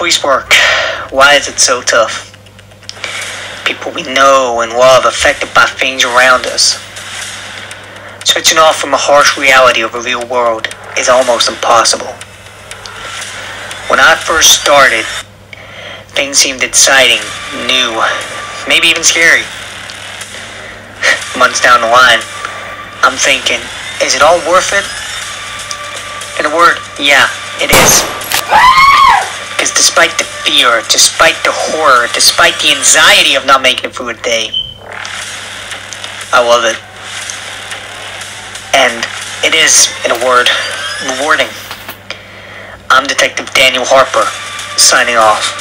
always work? Why is it so tough? People we know and love affected by things around us. Switching off from a harsh reality of a real world is almost impossible. When I first started, things seemed exciting, new, maybe even scary. Months down the line, I'm thinking, is it all worth it? In a word, yeah, it is. Because despite the fear, despite the horror, despite the anxiety of not making it through a day, I love it. And it is, in a word, rewarding. I'm Detective Daniel Harper, signing off.